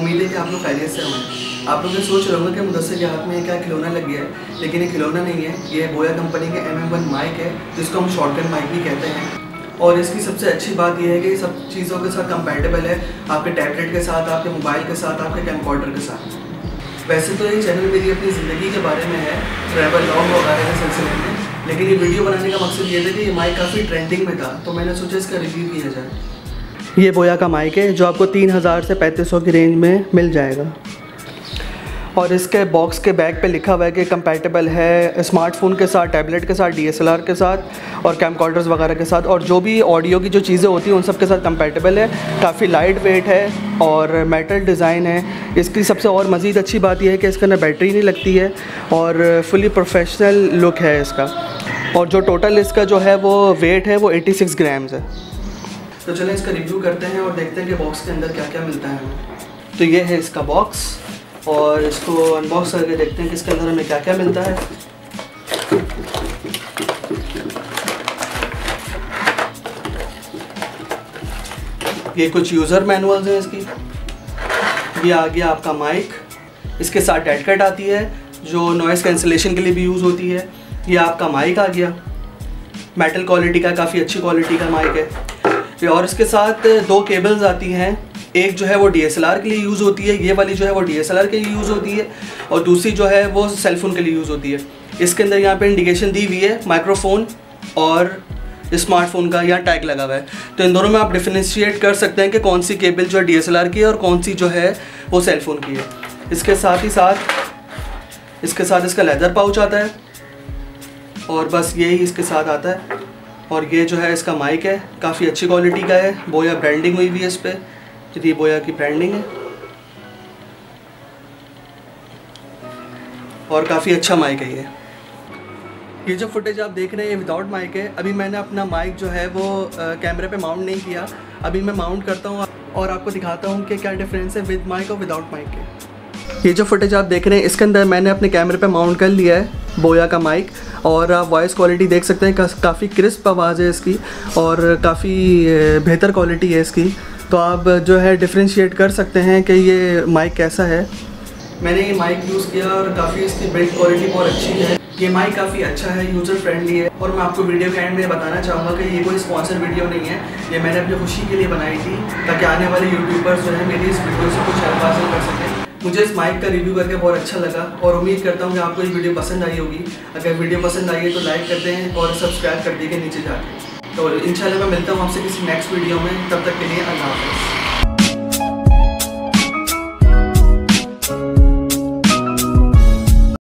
खैरियत से हों आप लोग ये सोच रहे होंगे कि मुदस्सर के हाथ में क्या खिलौना लग गया है, लेकिन ये खिलौना नहीं है। ये बोया कंपनी के एम एम वन माइक है, जिसको हम शॉर्टकट माइक भी कहते हैं। और इसकी सबसे अच्छी बात यह है कि सब चीज़ों के साथ कंपेटेबल है, आपके टैबलेट के साथ, आपके मोबाइल के साथ, आपके कैमकॉर्डर के साथ। वैसे तो ये चैनल मेरी अपनी ज़िंदगी के बारे में है ट्रैवल लॉन्ग वगैरह के सिलसिले में। लेकिन ये वीडियो बनाने का मकसद ये था कि ये माइक काफ़ी ट्रेंडिंग में था तो मैंने सोचा इसका रिव्यू किया जाए। ये बोया का माइक है, जो आपको तीन हज़ार से पैंतीस सौ की रेंज में मिल जाएगा। और इसके बॉक्स के बैग पे लिखा हुआ है कि कंपैटिबल है स्मार्टफ़ोन के साथ टैबलेट के साथ डीएसएलआर के साथ और कैमकॉर्डर्स वगैरह के साथ। और जो भी ऑडियो की जो चीज़ें होती हैं, उन सब के साथ कंपैटिबल है। काफ़ी लाइट वेट है और मेटल डिज़ाइन है। इसकी सबसे और मज़ीद अच्छी बात यह है कि इसके अंदर बैटरी नहीं लगती है और फुली प्रोफेशनल लुक है इसका। और जो टोटल इसका जो है, वो वेट है, वो 86 ग्राम्स है। तो चलें, इसका रिव्यू करते हैं और देखते हैं कि बॉक्स के अंदर क्या क्या मिलता है। तो ये है इसका बॉक्स और इसको अनबॉक्स करके देखते हैं कि इसके अंदर हमें क्या क्या मिलता है। ये कुछ यूज़र मैनुअल्स हैं इसकी। ये आ गया आपका माइक इसके साथ डेड कट आती है, जो नॉइज़ कैंसिलेशन के लिए भी यूज़ होती है। ये आपका माइक आ गया। मेटल क्वालिटी का, काफ़ी अच्छी क्वालिटी का माइक है। और इसके साथ दो केबल्स आती हैं। एक जो है वो डीएसएलआर के लिए यूज़ होती है, ये वाली जो है वो डीएसएलआर के लिए यूज़ होती है और दूसरी जो है वो सेलफोन के लिए यूज़ होती है। इसके अंदर यहाँ पे इंडिकेशन दी हुई है माइक्रोफोन और स्मार्टफ़ोन का यहाँ टैग लगा हुआ है। तो इन दोनों में आप डिफ्रेंशिएट कर सकते हैं कि कौन सी केबल जो है डीएसएलआर की है और कौन सी जो है वो सेलफोन की है। इसके साथ ही साथ, इसके साथ इसका लेदर पाउच आता है और बस यही इसके साथ आता है। और ये जो है इसका माइक है, काफ़ी अच्छी क्वालिटी का है। बोया ब्रांडिंग हुई हुई है इस पर ये बोया की ब्रांडिंग है। और काफ़ी अच्छा माइक है ये। ये जो फुटेज आप देख रहे हैं, ये विदाउट माइक है। अभी मैंने अपना माइक जो है वो कैमरे पे माउंट नहीं किया। अभी मैं माउंट करता हूँ और आपको दिखाता हूँ कि क्या डिफरेंस है विद माइक और विदाउट माइक के। ये जो फुटेज आप देख रहे हैं, इसके अंदर मैंने अपने कैमरे पे माउंट कर लिया है। बोया का माइक और आप वॉइस क्वालिटी देख सकते हैं काफ़ी क्रिस्प आवाज़ है इसकी, और काफ़ी बेहतर क्वालिटी है इसकी। तो आप जो है डिफ्रेंशिएट कर सकते हैं कि ये माइक कैसा है। मैंने ये माइक यूज़ किया और काफ़ी इसकी बिल्ड क्वालिटी बहुत अच्छी है। ये माइक काफ़ी अच्छा है यूज़र फ्रेंडली है, और मैं आपको वीडियो के एंड में बताना चाहूँगा कि ये कोई स्पॉन्सर वीडियो नहीं है। ये मैंने अपनी खुशी के लिए बनाई थी, ताकि आने वाले यूट्यूबर्स जो है मेरी इस वीडियो से कुछ हेल्प हासिल कर सकें। मुझे इस माइक का रिव्यू करके बहुत अच्छा लगा और उम्मीद करता हूँ कि आपको ये वीडियो पसंद आई होगी। अगर वीडियो पसंद आई है तो लाइक कर दें और सब्सक्राइब कर दीजिए नीचे जाके। तो इंशाल्लाह मैं मिलता हूँ आपसे किसी नेक्स्ट वीडियो में। तब तक के लिए अल्लाह हाफ़